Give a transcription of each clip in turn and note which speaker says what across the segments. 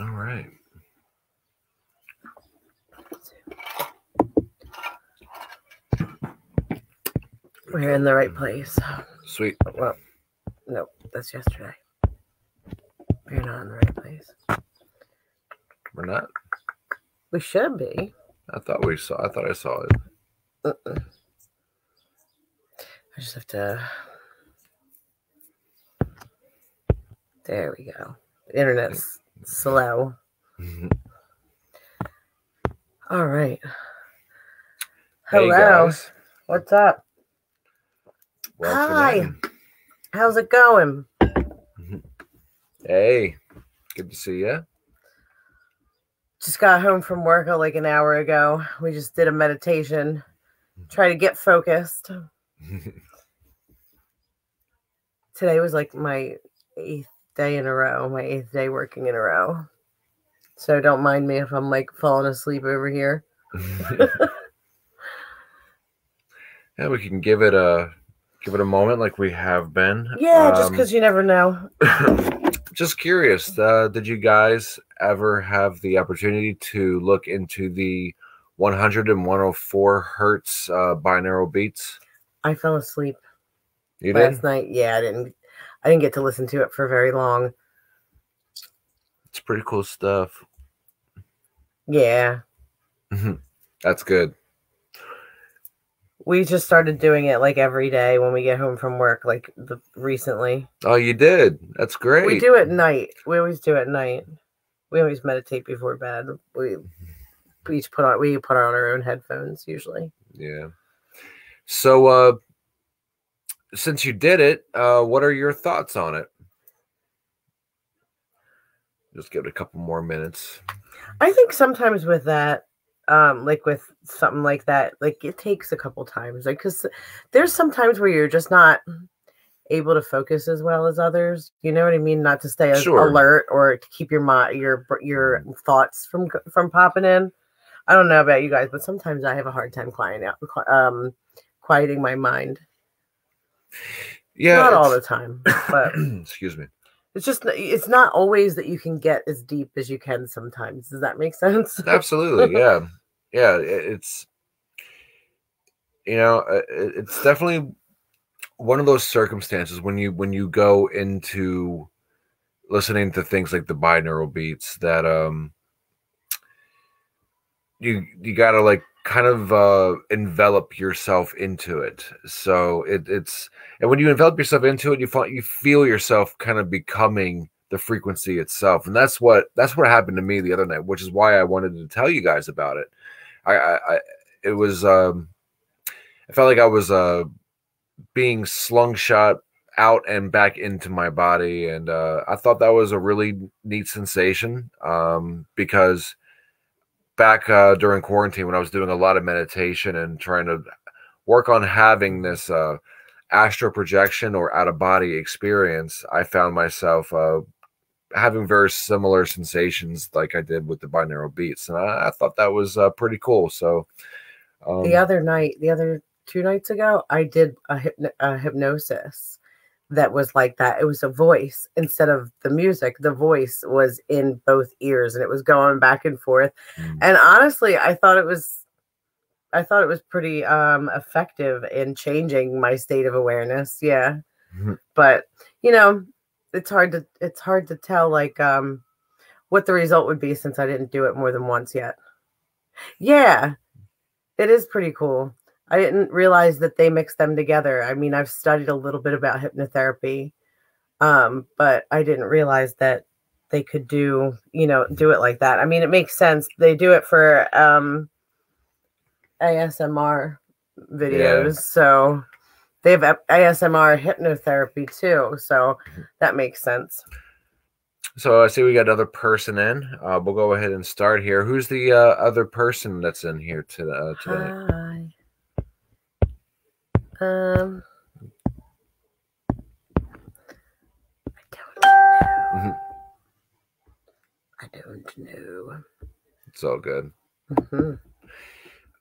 Speaker 1: All right.
Speaker 2: We're in the right place.
Speaker 1: Sweet.
Speaker 2: Well, no, that's yesterday. We're not in the right place.
Speaker 1: We're not.
Speaker 2: We should be.
Speaker 1: I thought we saw. I thought I saw it.
Speaker 2: Uh-uh. I just have to. There we go. The internet's slow.
Speaker 1: Mhm.
Speaker 2: All right. Hello.
Speaker 1: guys.
Speaker 2: What's up?
Speaker 1: Welcome
Speaker 2: Hi.
Speaker 1: in.
Speaker 2: How's it going?
Speaker 1: Hey. Good to see you.
Speaker 2: Just got home from work uh, like an hour ago. We just did a meditation. Try to get focused. Today was like my eighth day in a row, my eighth day working in a row. So don't mind me if I'm like falling asleep over here.
Speaker 1: yeah, we can give it a give it a moment, like we have been.
Speaker 2: Yeah, just
Speaker 1: Um,
Speaker 2: because you never know.
Speaker 1: just curious, uh, did you guys ever have the opportunity to look into the 100 and 104 hertz uh, binaural beats?
Speaker 2: I fell asleep
Speaker 1: You
Speaker 2: last
Speaker 1: did.
Speaker 2: night. Yeah, I didn't. I didn't get to listen to it for very long.
Speaker 1: It's pretty cool stuff.
Speaker 2: Yeah,
Speaker 1: That's good.
Speaker 2: we just started doing it like every day when we get home from work. Like the recently,
Speaker 1: Oh, you did. That's great.
Speaker 2: we do it at night. We always do it at night. We always meditate before bed. We we each put on we put on our own headphones usually.
Speaker 1: Yeah. So, uh, since you did it, uh, what are your thoughts on it? Just give it a couple more minutes.
Speaker 2: I think sometimes with that, um, like with something like that, like it takes a couple times, like because there's some times where you're just not able to focus as well as others. You know what I mean? Not to stay
Speaker 1: Sure.
Speaker 2: alert or to keep your mind, your your thoughts from from popping in. I don't know about you guys, but sometimes I have a hard time quieting out, um, quieting my mind.
Speaker 1: Yeah.
Speaker 2: not all the time, but
Speaker 1: Excuse me.
Speaker 2: it's just it's not always that you can get as deep as you can. Sometimes does that make sense?
Speaker 1: Absolutely. Yeah. Yeah. It's, you know, uh, it's definitely one of those circumstances when you when you go into listening to things like the binaural beats that um you you gotta like kind of uh envelop yourself into it. So it, it's and when you envelop yourself into it you find you feel yourself kind of becoming the frequency itself. And that's what that's what happened to me the other night which is why i wanted to tell you guys about it. I i, I it was um i felt like i was uh being slung shot out and back into my body. And uh, i thought that was a really neat sensation um, because back uh, during quarantine when i was doing a lot of meditation and trying to work on having this uh, astral projection or out of body experience i found myself uh, having very similar sensations like i did with the binaural beats and i, I thought that was uh, pretty cool so um,
Speaker 2: the other night, the other two nights ago, I did a, hypno- a hypnosis that was like that. It was a voice instead of the music. The voice was in both ears and it was going back and forth.
Speaker 1: mm,
Speaker 2: And honestly, I thought it was I thought it was pretty um effective in changing my state of awareness. Yeah.
Speaker 1: Mhm.
Speaker 2: But, you know, it's hard to it's hard to tell like um what the result would be since I didn't do it more than once yet. Yeah. It is pretty cool. I didn't realize that they mix them together. I mean, I've studied a little bit about hypnotherapy, um, but I didn't realize that they could do, you know, do it like that. I mean, it makes sense. They do it for um, ASMR videos, so they have ASMR hypnotherapy too. So that makes sense.
Speaker 1: So I see we got another person in. Uh, we'll go ahead and start here. Who's the uh, other person that's in here to, uh, today?
Speaker 2: Um, I don't know.
Speaker 1: Mhm.
Speaker 2: I don't know.
Speaker 1: It's all good.
Speaker 2: Mhm.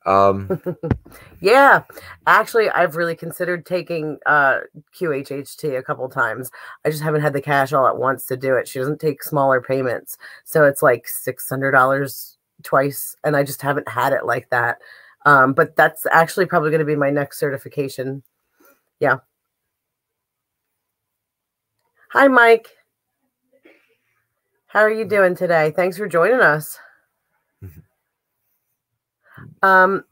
Speaker 1: Um,
Speaker 2: yeah, actually, I've really considered taking uh, QHHT a couple times. I just haven't had the cash all at once to do it. She doesn't take smaller payments, so it's like six hundred dollars twice, and I just haven't had it like that. Um, but that's actually probably going to be my next certification. Yeah. Hi, Mike. How are you doing today? Thanks for joining us. Um,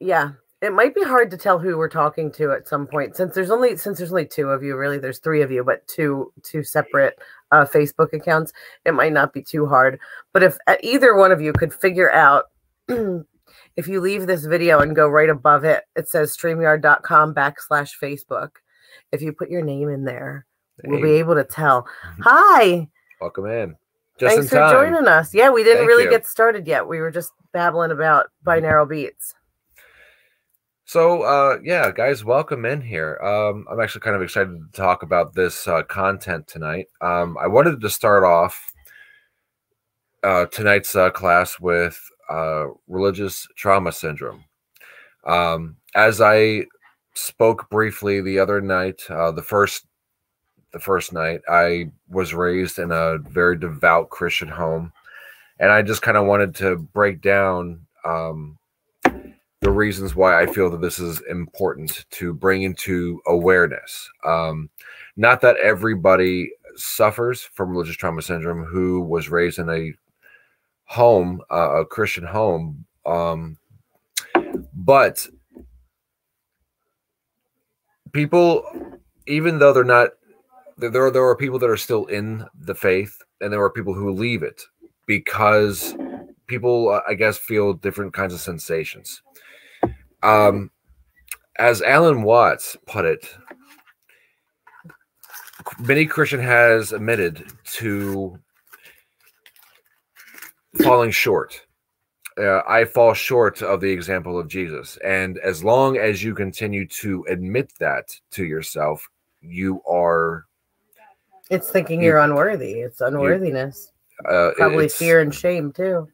Speaker 2: yeah, it might be hard to tell who we're talking to at some point since there's only since there's only two of you. Really, there's three of you, but two two separate uh, Facebook accounts. It might not be too hard. But if uh, either one of you could figure out. if you leave this video and go right above it, it says streamyard.com backslash Facebook. If you put your name in there, hey. we'll be able to tell. Mm-hmm. Hi.
Speaker 1: Welcome in.
Speaker 2: Just Thanks for joining us. Yeah, we didn't Thank really you. get started yet. We were just babbling about binaural beats.
Speaker 1: So, uh, yeah, guys, welcome in here. Um, I'm actually kind of excited to talk about this uh, content tonight. Um, I wanted to start off uh, tonight's uh, class with uh, religious trauma syndrome. Um, as I spoke briefly the other night, uh, the first the first night. I was raised in a very devout Christian home, and I just kind of wanted to break down um, the reasons why I feel that this is important to bring into awareness. Um, not that everybody suffers from religious trauma syndrome who was raised in a home, uh, a Christian home, um, but people, even though they're not there there are people that are still in the faith, and there are people who leave it because people, uh, I guess, feel different kinds of sensations. Um, as Alan Watts put it, many Christian has admitted to falling short. Uh, I fall short of the example of Jesus. And as long as you continue to admit that to yourself, you are
Speaker 2: it's thinking you, are unworthy. It's unworthiness. You, uh, Probably fear and shame too.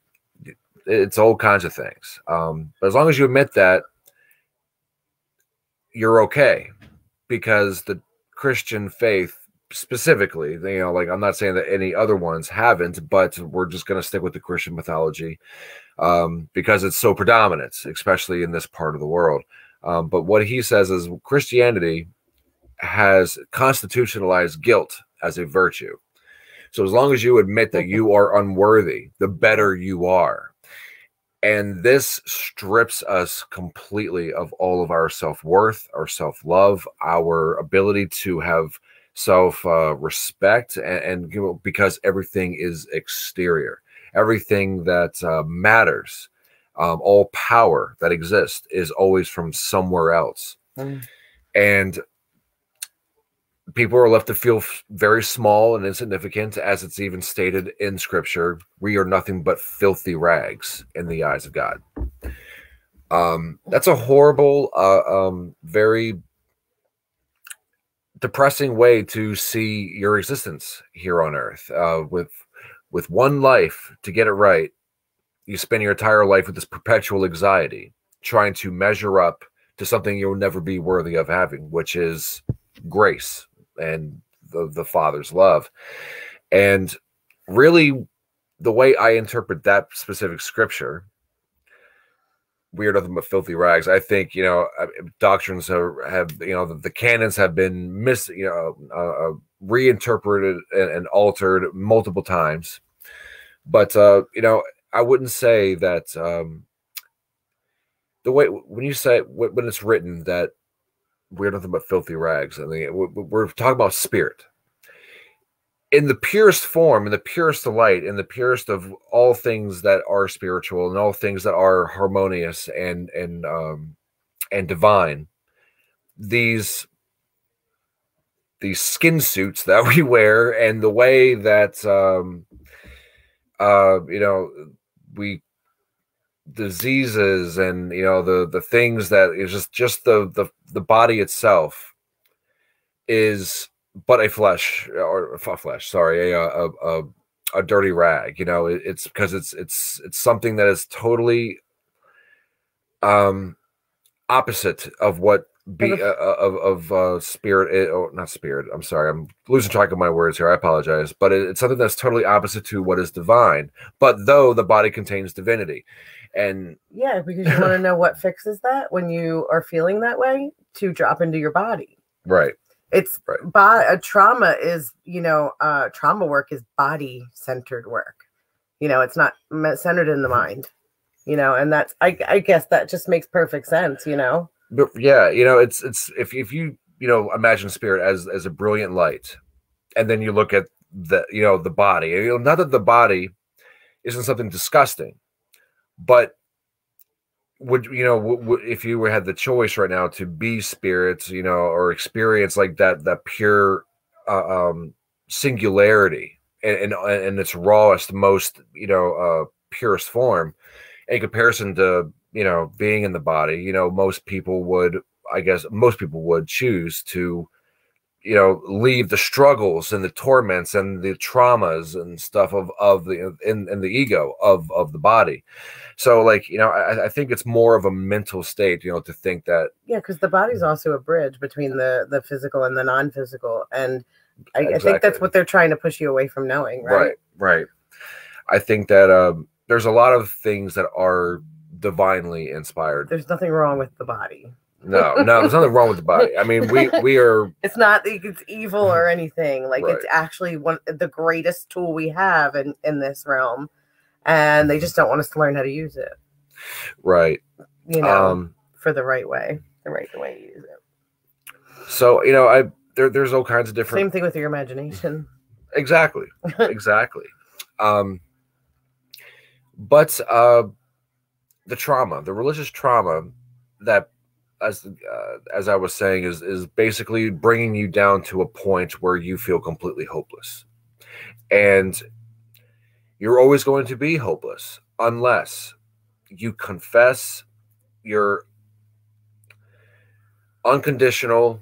Speaker 1: It's all kinds of things. Um, but as long as you admit that, you're okay, because the Christian faith specifically, you know, like I'm not saying that any other ones haven't, but we're just going to stick with the Christian mythology um, because it's so predominant, especially in this part of the world. Um, but what he says is Christianity has constitutionalized guilt as a virtue. So as long as you admit that you are unworthy, the better you are. And this strips us completely of all of our self worth, our self love, our ability to have self uh, respect, and, and because everything is exterior, everything that uh, matters, um, all power that exists is always from somewhere else. Mm. And people are left to feel very small and insignificant, as it's even stated in scripture. We are nothing but filthy rags in the eyes of God. Um, that's a horrible, uh, um, very depressing way to see your existence here on earth. Uh, with with one life to get it right, you spend your entire life with this perpetual anxiety, trying to measure up to something you'll never be worthy of having, which is grace and the, the father's love. And really, the way I interpret that specific scripture, we are nothing but filthy rags. I think you know doctrines have, have you know the, the, canons have been mis you know uh, uh, reinterpreted and, and, altered multiple times, but uh, you know I wouldn't say that um, the way when you say when it's written that we're nothing but filthy rags. I mean, we're talking about spirit in the purest form, in the purest light, in the purest of all things that are spiritual and all things that are harmonious and and um, and divine. These these skin suits that we wear and the way that um, uh, you know we diseases and you know the the things that is just just the the the body itself is but a flesh or a flesh sorry a a, a, a dirty rag you know it, it's because it's it's it's something that is totally um opposite of what be uh, of of uh spirit i- oh not spirit i'm sorry i'm losing track of my words here i apologize but it, it's something that's totally opposite to what is divine but though the body contains divinity and
Speaker 2: Yeah, because you want to know what fixes that when you are feeling that way to drop into your body.
Speaker 1: right
Speaker 2: It's
Speaker 1: Right.
Speaker 2: bo- a trauma is, you know, uh, trauma work is body centered work. You know, it's not centered in the
Speaker 1: Mm-hmm.
Speaker 2: mind. You know, and that's I, I guess that just makes perfect sense. You know,
Speaker 1: but yeah you know it's it's if if you you know imagine spirit as as a brilliant light and then you look at the you know the body you know not that the body isn't something disgusting but would you know w- if you had the choice right now to be spirits you know or experience like that that pure uh, um singularity and in in its rawest most you know uh purest form in comparison to you know being in the body you know most people would i guess most people would choose to you know leave the struggles and the torments and the traumas and stuff of of the in, in the ego of of the body. So like you know I, I think it's more of a mental state you know to think that
Speaker 2: yeah, because the body's also a bridge between the the physical and the non-physical, and I, I think that's what they're trying to push you away from knowing, right?
Speaker 1: right right. I think that um there's a lot of things that are divinely inspired.
Speaker 2: There's nothing wrong with the body.
Speaker 1: No no there's nothing wrong with the body i mean we we are
Speaker 2: It's not like it's evil or anything. Like it's actually one the greatest tool we have in in this realm, and they just don't want us to learn how to use it.
Speaker 1: right
Speaker 2: You know,
Speaker 1: um
Speaker 2: for the right way, the right way to use it.
Speaker 1: so you know i there, there's all kinds of different
Speaker 2: Same thing with your imagination.
Speaker 1: exactly exactly um but uh the trauma the religious trauma that as uh, as i was saying is is basically bringing you down to a point where you feel completely hopeless. And you're always going to be hopeless unless you confess your unconditional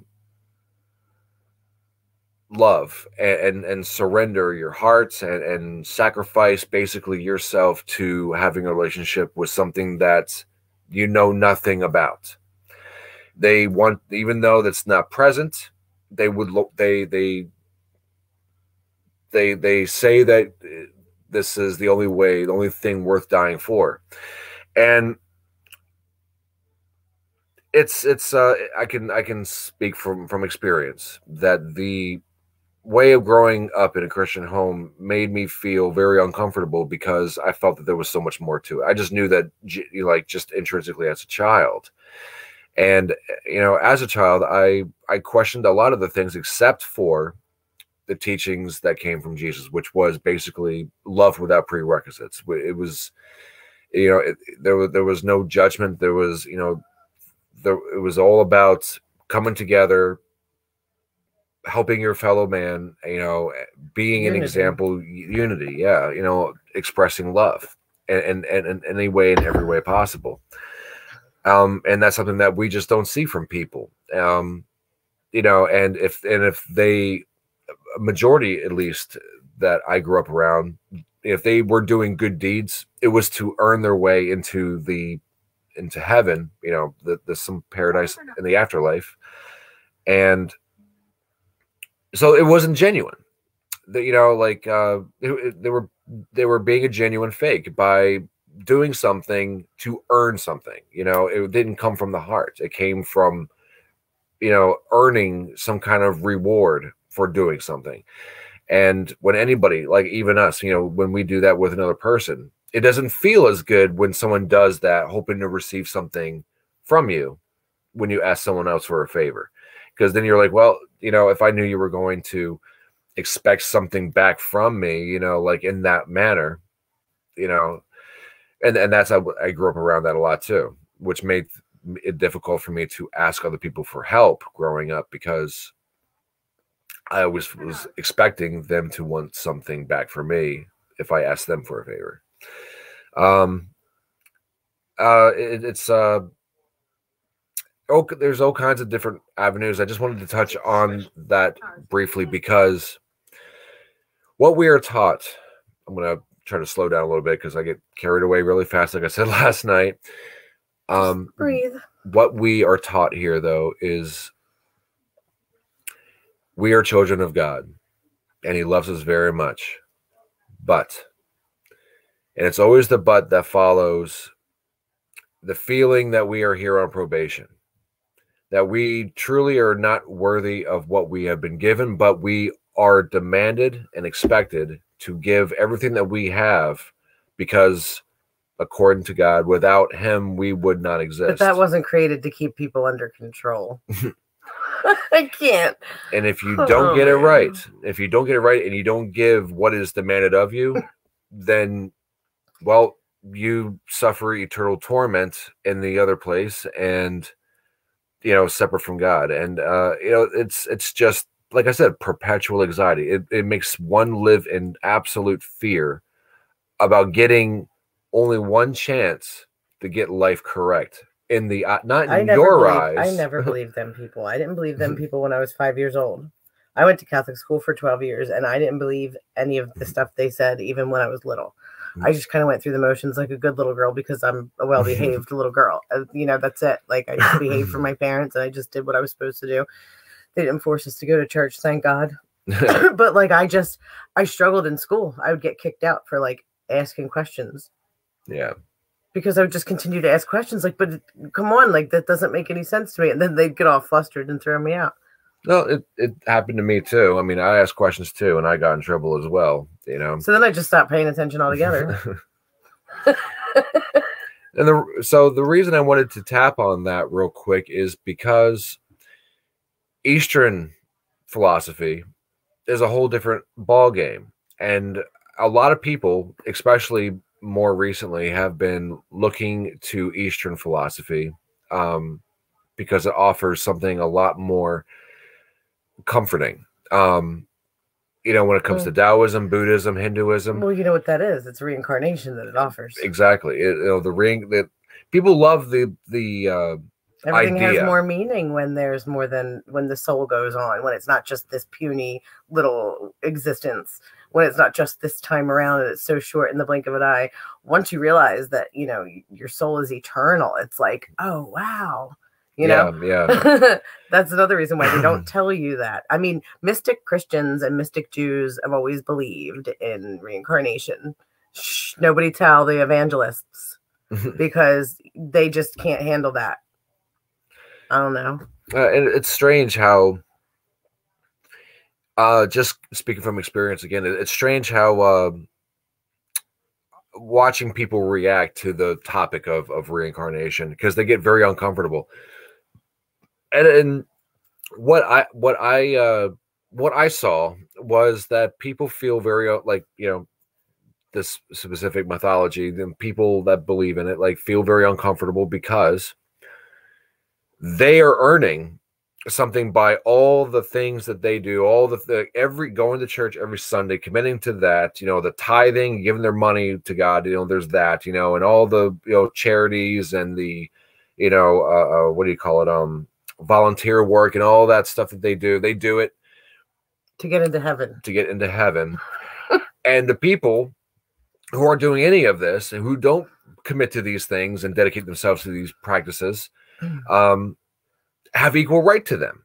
Speaker 1: love and, and and surrender your hearts and and sacrifice basically yourself to having a relationship with something that you know nothing about they want even though that's not present they would look they they they they say that uh, this is the only way the only thing worth dying for. And it's it's uh i can i can speak from from experience that the way of growing up in a christian home made me feel very uncomfortable because i felt that there was so much more to it. I just knew that like just intrinsically as a child and you know as a child i i questioned a lot of the things except for the teachings that came from jesus which was basically love without prerequisites. It was you know it, there was there was no judgment. There was you know there, it was all about coming together helping your fellow man you know being an example unity. Yeah you know expressing love and and in any way in every way possible um and that's something that we just don't see from people. Um you know and if and if they majority at least that i grew up around if they were doing good deeds it was to earn their way into the into heaven you know the, the some paradise in the afterlife. And so it wasn't genuine. That you know like uh it- it- they were they were being a genuine fake by doing something to earn something you know it didn't come from the heart. It came from you know earning some kind of reward for doing something. And when anybody like even us you know when we do that with another person it doesn't feel as good when someone does that hoping to receive something from you when you ask someone else for a favor. Because then you're like well you know if i knew you were going to expect something back from me you know like in that manner you know and and that's how i grew up around that a lot too which made it difficult for me to ask other people for help growing up because i always was expecting them to want something back for me if i asked them for a favor. Um uh it, it's uh oh there's all kinds of different avenues. I just wanted to touch on that briefly because what we are taught i'm going to try to slow down a little bit because i get carried away really fast like i said last night Um,
Speaker 2: Breathe.
Speaker 1: what we are taught here, though, is we are children of God, and He loves us very much. But, and it's always the but that follows the feeling that we are here on probation, that we truly are not worthy of what we have been given, but we are demanded and expected to give everything that we have because according to God, without him we would not exist.
Speaker 2: But that wasn't created to keep people under control. I can't.
Speaker 1: and if you don't get it
Speaker 2: Oh,
Speaker 1: right, if you don't get it right and you don't give what is demanded of you, then well, you suffer eternal torment in the other place and you know, separate from God. And uh, you know, it's it's just like I said, perpetual anxiety. It it makes one live in absolute fear about getting only one chance to get life correct in the uh, not in your
Speaker 2: believed,
Speaker 1: eyes.
Speaker 2: I never believed them people. I didn't believe them people when I was five years old. I went to Catholic school for 12 years and I didn't believe any of the stuff they said, even when I was little. I just kind of went through the motions like a good little girl because I'm a well behaved little girl. Uh, you know, that's it. Like I just behaved for my parents and I just did what I was supposed to do. They didn't force us to go to church, thank God. but like I just, I struggled in school. I would get kicked out for like asking questions
Speaker 1: yeah.
Speaker 2: because I would just continue to ask questions. Like, but come on, like that doesn't make any sense to me. And then they'd get all flustered and throw me out.
Speaker 1: No, it, it happened to me too. I mean, I asked questions too, and I got in trouble as well. You know,
Speaker 2: So then I just stopped paying attention altogether.
Speaker 1: and the so the reason I wanted to tap on that real quick is because Eastern philosophy is a whole different ball game, and a lot of people, especially more recently, have been looking to Eastern philosophy um, because it offers something a lot more comforting. Um, you know, when it comes to Taoism, Buddhism, Hinduism,
Speaker 2: well, you know what that is? It's reincarnation that it offers.
Speaker 1: exactly. It, you know, the ring that people love the the uh,
Speaker 2: Everything
Speaker 1: idea.
Speaker 2: has more meaning when there's more than when the soul goes on, when it's not just this puny little existence, when it's not just this time around and it's so short in the blink of an eye. Once you realize that, you know, your soul is eternal, it's like, oh, wow. You know,
Speaker 1: yeah, yeah.
Speaker 2: that's another reason why they don't tell you that. I mean, mystic Christians and mystic Jews have always believed in reincarnation. Shh, nobody tell the evangelists because they just can't handle that. I don't know.
Speaker 1: Uh, and it's strange how uh just speaking from experience again it's strange how uh watching people react to the topic of of reincarnation because they get very uncomfortable and, and what i what i uh what i saw was that people feel very uh, like you know this specific mythology then people that believe in it like feel very uncomfortable because they are earning something by all the things that they do, all the th- every going to church every Sunday, committing to that, you know, the tithing, giving their money to God, you know, there's that, you know, and all the you know charities and the, you know, uh, uh what do you call it, um, volunteer work and all that stuff that they do. They do it
Speaker 2: To get into heaven.
Speaker 1: to get into heaven, and the people who aren't doing any of this and who don't commit to these things and dedicate themselves to these practices um, have equal right to them.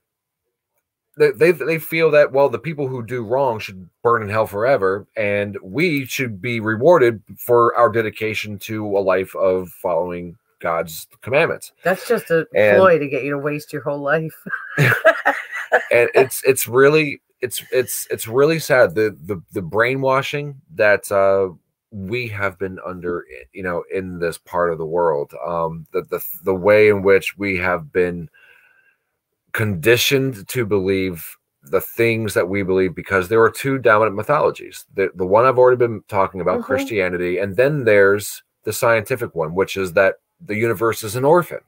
Speaker 1: They, they they feel that well, the people who do wrong should burn in hell forever, and we should be rewarded for our dedication to a life of following God's commandments.
Speaker 2: That's just a
Speaker 1: And-
Speaker 2: ploy to get you to waste your whole life.
Speaker 1: and it's it's really it's it's it's really sad the the the brainwashing that uh we have been under you know in this part of the world um the the, the way in which we have been conditioned to believe the things that we believe because there are two dominant mythologies. The, the one i've already been talking about
Speaker 2: Mhm.
Speaker 1: christianity and then there's the scientific one which is that the universe is an orphan.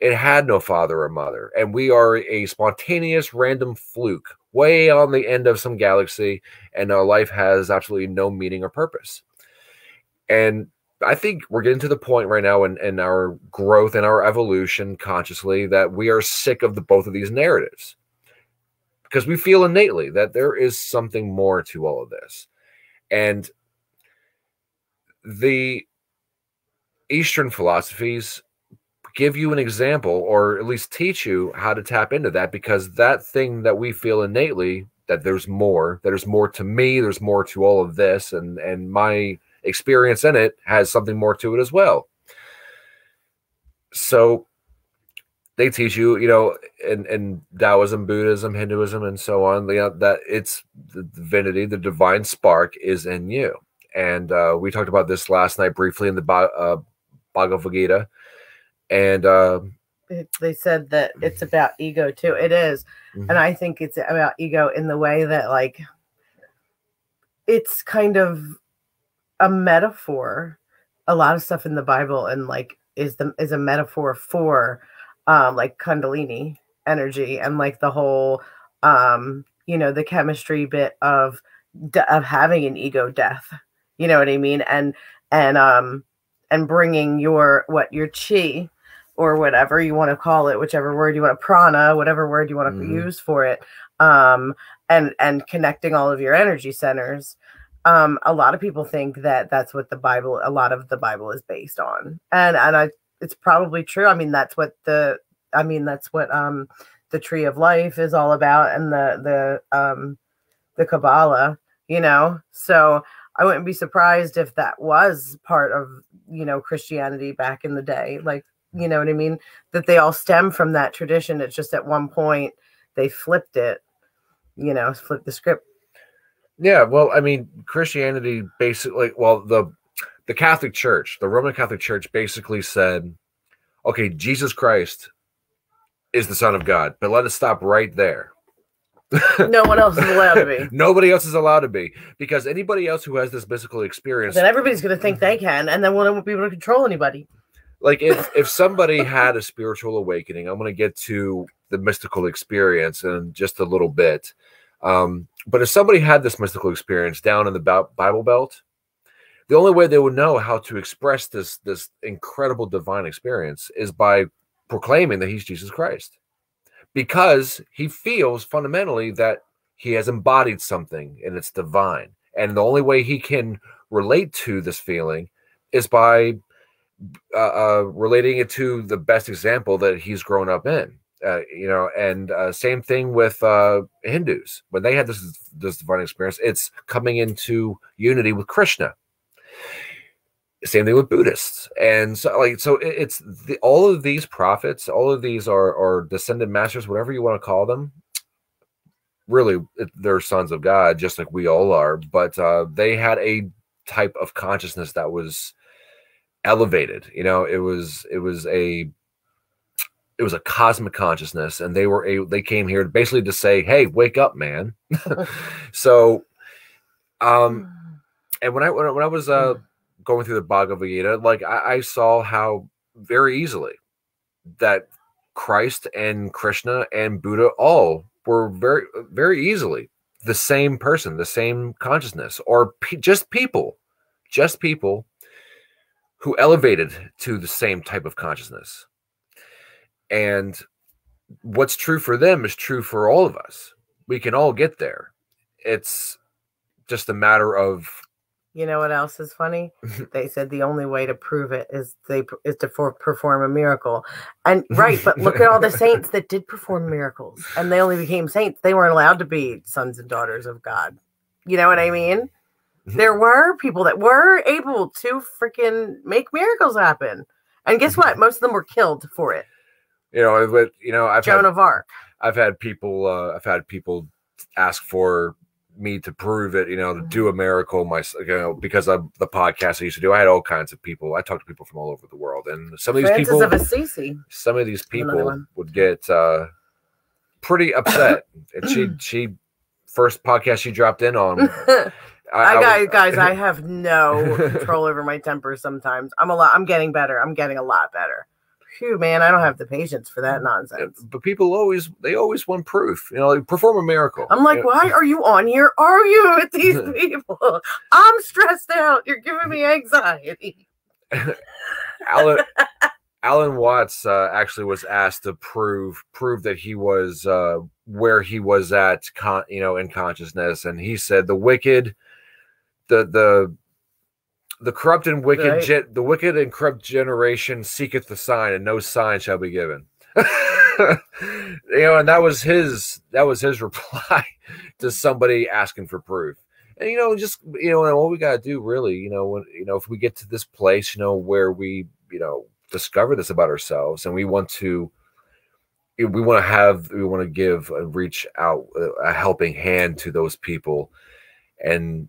Speaker 1: It had no father or mother and we are a spontaneous random fluke way on the end of some galaxy and our life has absolutely no meaning or purpose and i think we're getting to the point right now in, in our growth and our evolution consciously that we are sick of the both of these narratives. Because we feel innately that there is something more to all of this. And the eastern philosophies give you an example or at least teach you how to tap into that because that thing that we feel innately that there's more that there's more to me there's more to all of this and and my experience in it has something more to it as well so they teach you you know in, in taoism buddhism hinduism and so on you know, that it's the divinity the divine spark is in you and uh, we talked about this last night briefly in the uh, bhagavad gita and uh,
Speaker 2: it, they said that it's about ego too. It is. Mm-hmm. and I think it's about ego in the way that like it's kind of a metaphor. A lot of stuff in the Bible and like is the is a metaphor for um like kundalini energy and like the whole um you know the chemistry bit of of having an ego death you know what i mean and and um and bringing your what your chi or whatever you want to call it, whichever word you want to prana, whatever word you want to mm. use for it, um, and and connecting all of your energy centers. Um, a lot of people think that that's what the Bible, a lot of the Bible is based on, and and I, it's probably true. I mean, that's what the, I mean, that's what um, the Tree of Life is all about, and the the um, the Kabbalah, you know. So I wouldn't be surprised if that was part of you know Christianity back in the day, like you know what I mean? That they all stem from that tradition. It's just at one point they flipped it, you know, flipped the script.
Speaker 1: Yeah, well, I mean, Christianity basically, well, the the Catholic Church, the Roman Catholic Church basically said, okay, Jesus Christ is the Son of God, but let us stop right there.
Speaker 2: no one else is allowed to be.
Speaker 1: Nobody else is allowed to be because anybody else who has this mystical experience,
Speaker 2: then everybody's going to think they mhm. can, and then we won't be able to control anybody
Speaker 1: like if if somebody had a spiritual awakening i'm going to get to the mystical experience in just a little bit um, but if somebody had this mystical experience down in the bible belt the only way they would know how to express this this incredible divine experience is by proclaiming that he's jesus christ because he feels fundamentally that he has embodied something and it's divine and the only way he can relate to this feeling is by uh, uh, relating it to the best example that he's grown up in. Uh, you know, and uh, same thing with uh, Hindus when they had this this divine experience. It's coming into unity with Krishna. Same thing with Buddhists, and so like so it's the, all of these prophets, all of these are are descended masters, whatever you want to call them. Really, they're sons of God, just like we all are. But uh, they had a type of consciousness that was elevated you know it was it was a it was a cosmic consciousness and they were a they came here basically to say hey wake up man so um and when i when, I was uh hmm. going through the bhagavad gita like I, I saw how very easily that christ and krishna and buddha all were very very easily the same person the same consciousness or pe- just people just people who elevated to the same type of consciousness. And what's true for them is true for all of us. We can all get there. It's just a matter of
Speaker 2: you know what else is funny? they said the only way to prove it is they is to for, perform a miracle. And right, but look at all the saints that did perform miracles and they only became saints. They weren't allowed to be sons and daughters of God. You know what I mean? Mm-hmm. there were people that were able to freaking make miracles happen. And guess mm-hmm. what? Most of them were killed for it.
Speaker 1: You know, but you know, I've
Speaker 2: Joan
Speaker 1: had,
Speaker 2: of Arc.
Speaker 1: I've had people uh, I've had people ask for me to prove it, you know, to do a miracle myself, you know, because of the podcast I used to do. I had all kinds of people. I talked to people from all over the world, and some of these
Speaker 2: Francis
Speaker 1: people,
Speaker 2: of Assisi.
Speaker 1: some of these people would get uh, pretty upset. and she, she, first podcast she dropped in on,
Speaker 2: I, I got guys. I have no control over my temper. Sometimes I'm a lot. I'm getting better. I'm getting a lot better. Phew, man, I don't have the patience for that nonsense.
Speaker 1: But people always, they always want proof. You know, like perform a miracle.
Speaker 2: I'm like, why are you on here arguing with these people? I'm stressed out. You're giving me anxiety.
Speaker 1: Alan, Alan Watts uh, actually was asked to prove prove that he was uh, where he was at, con- you know, in consciousness, and he said the wicked the the the corrupt and wicked,
Speaker 2: Right.
Speaker 1: the wicked and corrupt generation seeketh the sign, and no sign shall be given. you know, and that was his that was his reply to somebody asking for proof. And you know, just you know, and what we got to do really, you know, when you know, if we get to this place, you know, where we, you know, discover this about ourselves, and we want to, we want to have, we want to give and reach out a, a helping hand to those people, and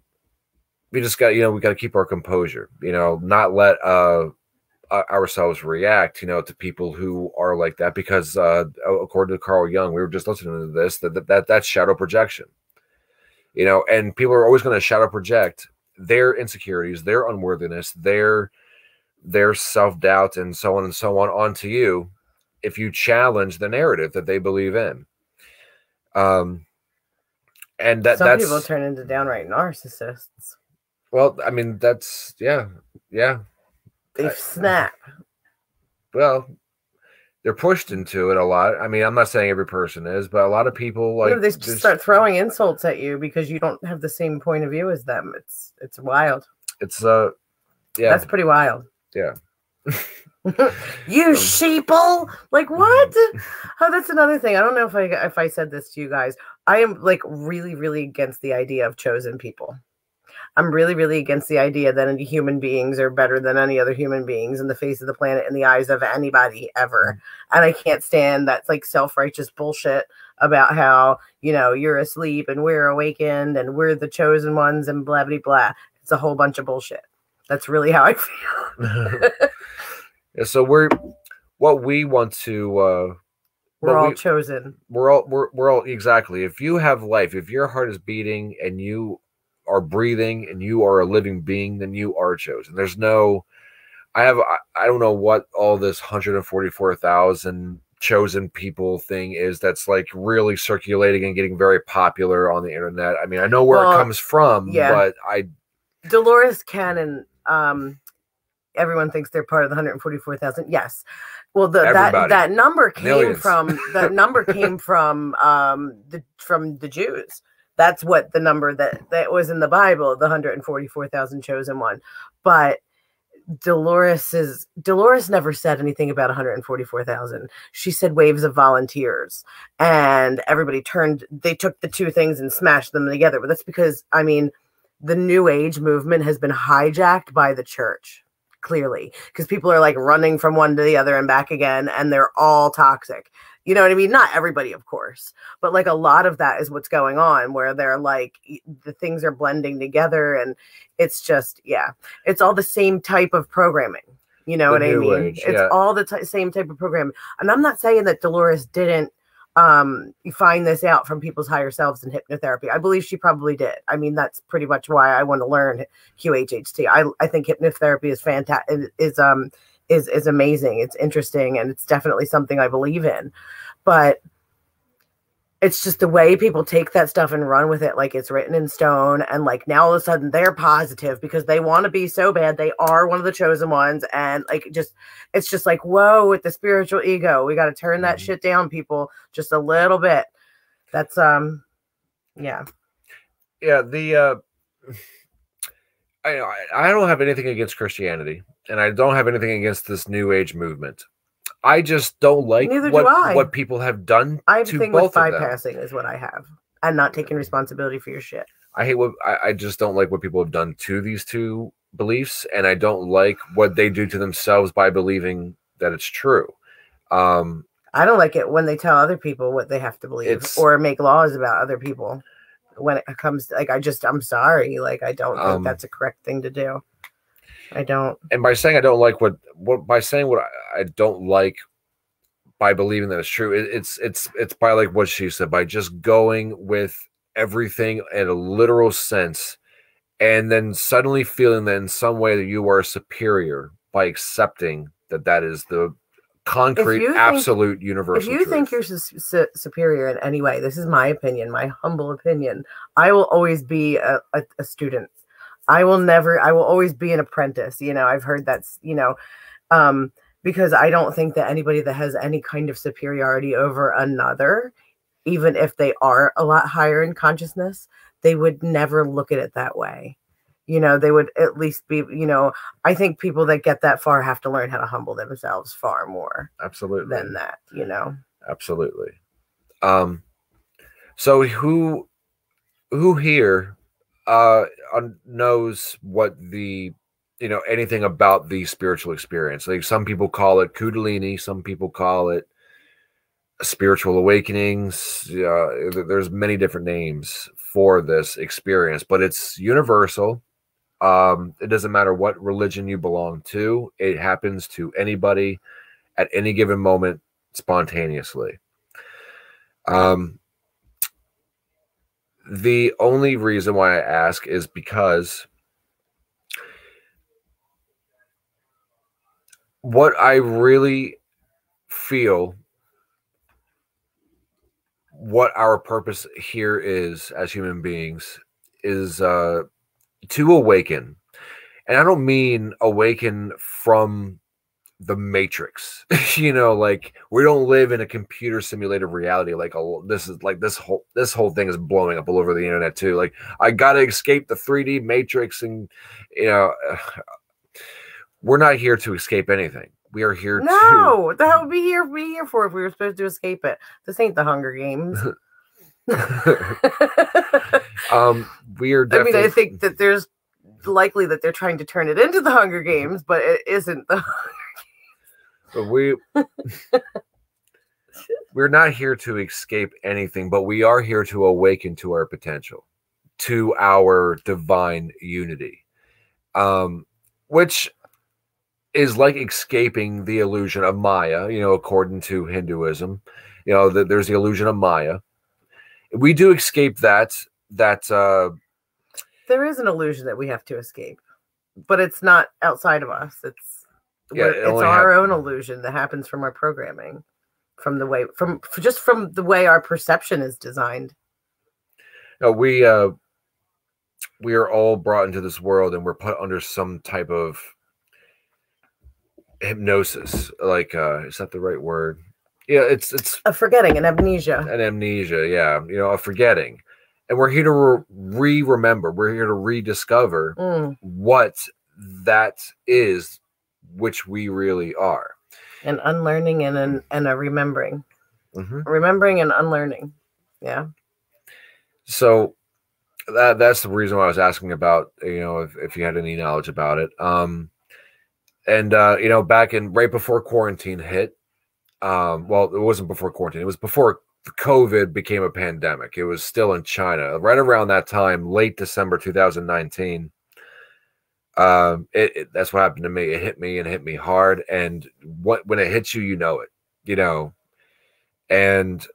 Speaker 1: we just got, you know, we got to keep our composure, you know, not let uh ourselves react, you know, to people who are like that because uh according to Carl Jung we were just listening to this that that, that that's shadow projection. You know, and people are always going to shadow project their insecurities, their unworthiness, their their self-doubt and so on and so on onto you if you challenge the narrative that they believe in. Um and that
Speaker 2: Some
Speaker 1: that's
Speaker 2: people turn into downright narcissists.
Speaker 1: Well, I mean that's yeah, yeah.
Speaker 2: They
Speaker 1: I-
Speaker 2: snap.
Speaker 1: well they're pushed into it a lot i mean i'm not saying every person is but a lot of people like
Speaker 2: they just
Speaker 1: there's-
Speaker 2: start throwing insults at you because you don't have the same point of view as them? It's it's wild.
Speaker 1: it's uh yeah
Speaker 2: That's pretty wild.
Speaker 1: Yeah.
Speaker 2: you sheeple like what oh that's another thing i don't know if i if i said this to you guys i am like really really against the idea of chosen people i'm really really against the idea that any human beings are better than any other human beings in the face of the planet in the eyes of anybody ever. And i can't stand that like self-righteous bullshit about how you know you're asleep and we're awakened and we're the chosen ones and blah blah blah. It's a whole bunch of bullshit. That's really how i feel.
Speaker 1: Yeah, so we're what we want to uh
Speaker 2: we're all
Speaker 1: we-
Speaker 2: chosen.
Speaker 1: we're all we're, we're all exactly. If you have life if your heart is beating and you are breathing and you are a living being then you are chosen there's no i have i, I don't know what all this 144000 chosen people thing is that's like really circulating and getting very popular on the internet i mean i know where
Speaker 2: Well,
Speaker 1: it comes from
Speaker 2: yeah.
Speaker 1: but i
Speaker 2: Dolores Cannon, um, everyone thinks they're part of the 144,000. Yes. Well, the, that that number came
Speaker 1: Millions.
Speaker 2: from that number came from um the from the Jews. That's what the number that that was in the Bible, the 144,000 chosen one. But Dolores is Dolores never said anything about 144,000. She said waves of volunteers and everybody turned they took the two things and smashed them together. But that's because I mean the new age movement has been hijacked by the church clearly because people are like running from one to the other and back again and they're all toxic you know what i mean? Not everybody of course but like a lot of that is what's going on where they're like the things are blending together and it's just yeah it's all the same type of programming you know
Speaker 1: The
Speaker 2: what i mean?
Speaker 1: age,
Speaker 2: it's
Speaker 1: yeah.
Speaker 2: all the same type of programming and i'm not saying that dolores didn't um find this out from people's higher selves in hypnotherapy. I believe she probably did. I mean that's pretty much why i want to learn qhht i i think hypnotherapy is fantastic is um is is amazing. It's interesting and it's definitely something i believe in. But it's just the way people take that stuff and run with it like it's written in stone and like now all of a sudden they're positive because they want to be so bad. They are one of the chosen ones and like just it's just like whoa with the spiritual ego. We got to turn that
Speaker 1: Mhm.
Speaker 2: shit down people just a little bit. That's um yeah.
Speaker 1: Yeah the uh I I don't have anything against christianity and i don't have anything against this new age movement i just don't like
Speaker 2: Neither do I.
Speaker 1: what people have done
Speaker 2: i have a
Speaker 1: to
Speaker 2: thing with
Speaker 1: both them
Speaker 2: bypassing is what i have and not taking responsibility for your shit
Speaker 1: i hate what I, I just don't like what people have done to these two beliefs and i don't like what they do to themselves by believing that it's true um
Speaker 2: I don't like it when they tell other people what they have to believe or make laws about other people. When it comes to, like, I just, I'm sorry. Like, I don't
Speaker 1: Um,
Speaker 2: think that's a correct thing to do. I don't.
Speaker 1: and by saying I don't like what what by saying what I, I don't like by believing that it's true, it, it's it's it's by like what she said by just going with everything in a literal sense, and then suddenly feeling that in some way that you are superior by accepting that that is the concrete,
Speaker 2: think-
Speaker 1: absolute
Speaker 2: If
Speaker 1: universal.
Speaker 2: you think you're su- su- superior in any way, this is my opinion, my humble opinion. I will always be a, a, a student. I will never, I will always be an apprentice. You know, I've heard that's, you know, um, because I don't think that anybody that has any kind of superiority over another, even if they are a lot higher in consciousness, they would never look at it that way. you know they would at least be you know i think people that get that far have to learn how to humble themselves far more
Speaker 1: absolutely
Speaker 2: than that you know
Speaker 1: absolutely um so who who here uh knows what the you know anything about the spiritual experience. Like some people call it kundalini some people call it spiritual awakenings. Uh, there's many different names for this experience but it's universal. Um, it doesn't matter what religion you belong to, it happens to anybody at any given moment spontaneously. Um, the only reason why I ask is because what I really feel what our purpose here is as human beings is uh to awaken, and I don't mean awaken from the matrix you know like we don't live in a computer simulated reality like a, this is like this whole this whole thing is blowing up all over the internet too like i gotta escape the 3d matrix and you know we're not here to escape anything we are here
Speaker 2: no to... the hell would be here be here for if we were supposed to escape it this ain't the hunger games
Speaker 1: um, we are.
Speaker 2: I mean, I think that there's likely that they're trying to turn it into the Hunger Games, but it isn't the.
Speaker 1: But we we're not here to escape anything, but we are here to awaken to our potential, to our divine unity, um, which is like escaping the illusion of Maya. You know, according to Hinduism, you know that there's the illusion of Maya. We do escape that that uh
Speaker 2: there is an illusion that we have to escape but it's not outside of us. It's yeah, it it's our own illusion that happens from our programming from the way from just from the way our perception is designed
Speaker 1: no we uh we are all brought into this world and we're put under some type of hypnosis like uh is that the right word yeah, it's it's
Speaker 2: a forgetting, an amnesia,
Speaker 1: an amnesia. Yeah, you know, a forgetting, and we're here to re remember. We're here to rediscover mm. what that is, which we really are.
Speaker 2: And unlearning and an and a remembering, mm-hmm. remembering and unlearning. Yeah.
Speaker 1: So that that's the reason why I was asking about you know if, if you had any knowledge about it. Um, and uh, you know back in right before quarantine hit, um, well, it wasn't before quarantine. It was before COVID became a pandemic. It was still in China. Right around that time, late December 2019. Um, it, it, that's what happened to me. It hit me and hit me hard. And what when it hits you, you know it. You know, and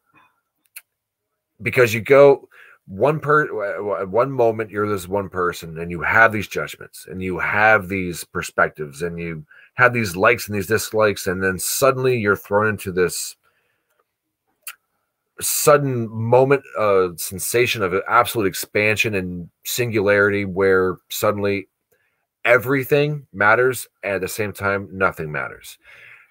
Speaker 1: because you go one per one moment you're this one person and you have these judgments and you have these perspectives and you have these likes and these dislikes, and then suddenly you're thrown into this sudden moment of sensation of absolute expansion and singularity where suddenly everything matters and at the same time nothing matters.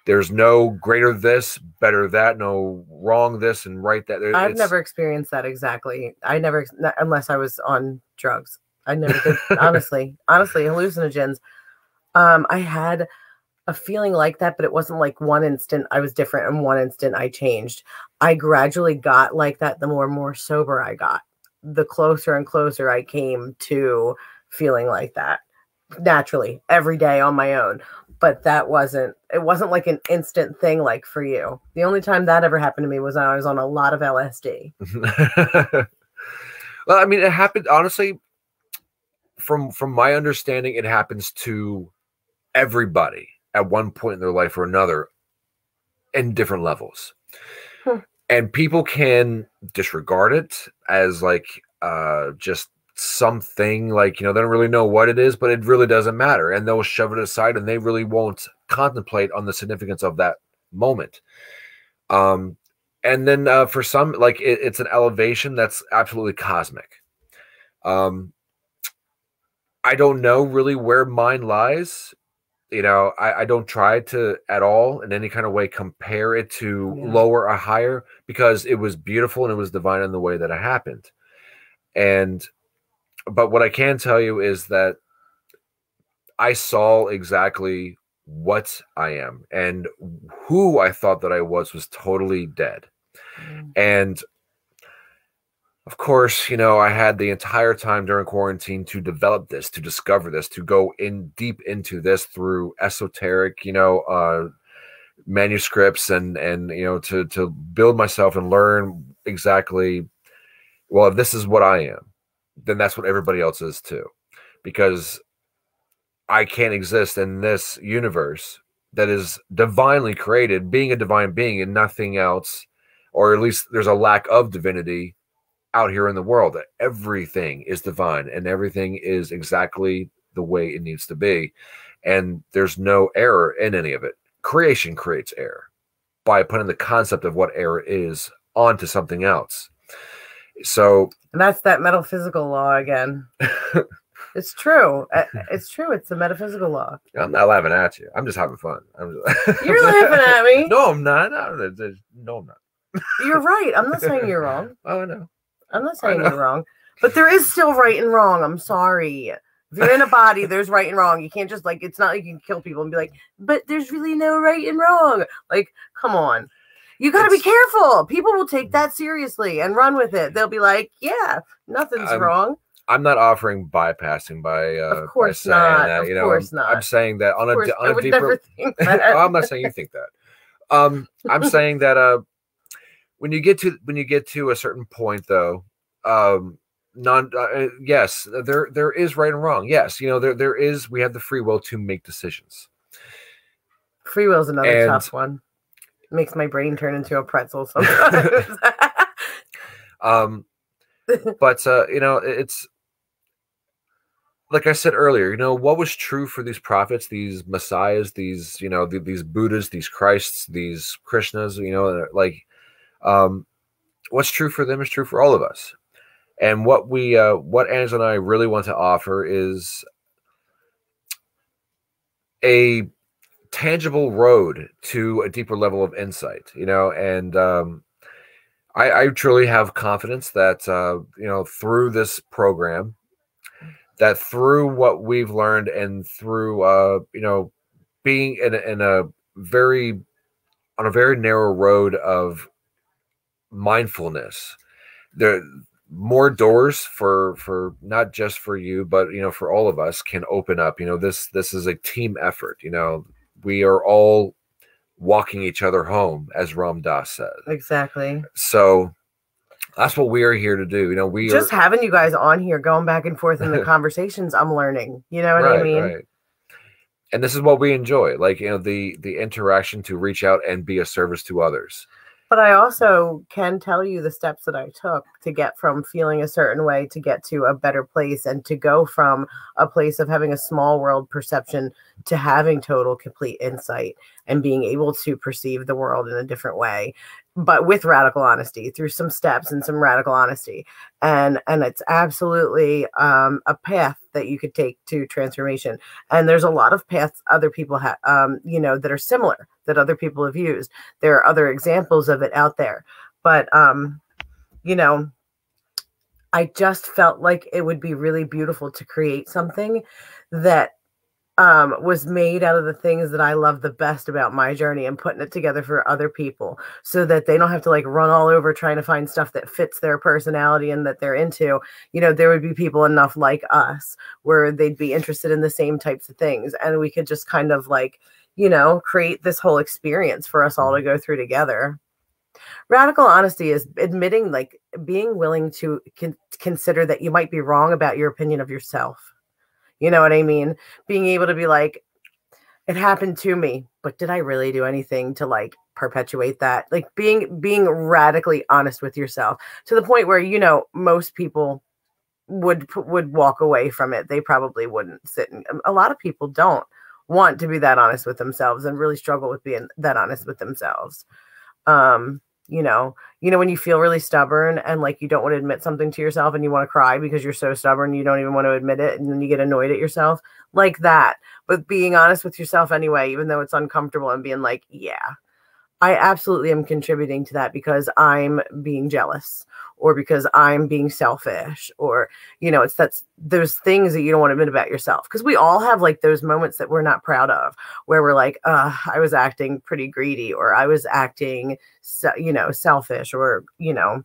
Speaker 1: There's no greater this better that no wrong this and right that.
Speaker 2: I've never experienced that exactly. I never unless i was on drugs. I never did honestly honestly hallucinogens. Um i had a feeling like that, but it wasn't like one instant I was different and one instant I changed. I gradually got like that the more and more sober I got. The closer and closer I came to feeling like that naturally every day on my own. But that wasn't it wasn't like an instant thing like for you. The only time that ever happened to me was I was on a lot of LSD.
Speaker 1: well, I mean it happened honestly from from my understanding it happens to everybody at one point in their life or another in different levels. Hmm. And people can disregard it as like uh just something like you know they don't really know what it is but it really doesn't matter and they'll shove it aside and they really won't contemplate on the significance of that moment. Um and then uh, for some like it, it's an elevation that's absolutely cosmic. Um i don't know really where mine lies. You know I, I, don't try to at all in any kind of way compare it to yeah. lower or higher because it was beautiful and it was divine in the way that it happened. And but what i can tell you is that I saw exactly what I am and who I thought that I was was totally dead.
Speaker 2: Mm.
Speaker 1: And of course, you know, I had the entire time during quarantine to develop this, to discover this, to go in deep into this through esoteric, you know, uh, manuscripts and and you know to to build myself and learn exactly well if this is what i am then that's what everybody else is too because i can't exist in this universe that is divinely created being a divine being and nothing else or at least there's a lack of divinity out here in the world that everything is divine and everything is exactly the way it needs to be and there's no error in any of it creation creates error by putting the concept of what error is onto something else. So
Speaker 2: And that's that metaphysical law again. it's true. Uh, It's true. It's the metaphysical law.
Speaker 1: I'm not laughing at you. I'm just having fun. I'm just,
Speaker 2: You're laughing at me.
Speaker 1: No, I'm not. No, no, no, no, I'm not.
Speaker 2: You're right. I'm not saying you're wrong.
Speaker 1: Oh no.
Speaker 2: I'm not saying you're wrong. But there is still right and wrong. I'm sorry. If you're in a body, there's right and wrong. You can't just like it's not like you can kill people and be like, but there's really no right and wrong. Like, come on. You got to be careful. People will take that seriously and run with it. They'll be like, yeah, nothing's
Speaker 1: I'm-
Speaker 2: wrong.
Speaker 1: I'm not offering bypassing by uh
Speaker 2: Of course
Speaker 1: by saying
Speaker 2: not.
Speaker 1: that.
Speaker 2: Of
Speaker 1: you know,
Speaker 2: course
Speaker 1: I'm,
Speaker 2: not.
Speaker 1: I'm saying that on
Speaker 2: Of
Speaker 1: a di-
Speaker 2: I
Speaker 1: on a deeper
Speaker 2: never think
Speaker 1: Well. I'm not saying you think that. Um, I'm saying that uh, when you get to when you get to a certain point, though, um, non uh, yes, there there is right and wrong. Yes, you know there there is. We have the free will to make decisions.
Speaker 2: Free will is another
Speaker 1: And-
Speaker 2: tough one. Makes my brain turn into a pretzel sometimes.
Speaker 1: Um, but uh, you know it's like I said earlier. You know what was true for these prophets, these messiahs, these you know th- these Buddhas, these Christs, these Krishnas. You know, like um, what's true for them is true for all of us. And what we, uh, what Angela and I really want to offer is a tangible road to a deeper level of insight, you know, and um, I, I truly have confidence that, uh, you know, through this program, that through what we've learned and through, uh, you know, being in a, in a very, on a very narrow road of mindfulness, there more doors for for not just for you but you know for all of us can open up. You know this this is a team effort you know we are all walking each other home as ram dass said
Speaker 2: exactly.
Speaker 1: so that's what we are here to do you know we
Speaker 2: Just
Speaker 1: are
Speaker 2: having you guys on here, going back and forth in the conversations, I'm learning. You know what
Speaker 1: right,
Speaker 2: I mean?
Speaker 1: right. and this is what we enjoy like you know the the interaction to reach out and be a service to others
Speaker 2: But I also can tell you the steps that I took to get from feeling a certain way to get to a better place and to go from a place of having a small world perception to having total complete insight and being able to perceive the world in a different way but with radical honesty through some steps and some radical honesty. And and it's absolutely um, a path that you could take to transformation. And there's a lot of paths other people have um, you know that are similar that other people have used. There are other examples of it out there. But um you know i just felt like it would be really beautiful to create something that um was made out of the things that i love the best about my journey and putting it together for other people so that they don't have to like run all over trying to find stuff that fits their personality and that they're into you know there would be people enough like us where they'd be interested in the same types of things and we could just kind of like you know, create this whole experience for us all to go through together. Radical honesty is admitting, like, being willing to con- consider that you might be wrong about your opinion of yourself. You know what I mean? Being able to be like, it happened to me, but did I really do anything to like perpetuate that? Like being being radically honest with yourself to the point where you know most people would would walk away from it. They probably wouldn't sit. And a lot of people don't want to be that honest with themselves and really struggle with being that honest with themselves. Um, you know, you know when you feel really stubborn and like you don't want to admit something to yourself and you want to cry because you're so stubborn you don't even want to admit it and then you get annoyed at yourself like that. But being honest with yourself anyway, even though it's uncomfortable and being like, yeah, I absolutely am contributing to that because I'm being jealous or because I'm being selfish or you know it's that's there's things that you don't want to admit about yourself. Because we all have like those moments that we're not proud of where we're like uh I was acting pretty greedy or I was acting you know selfish or you know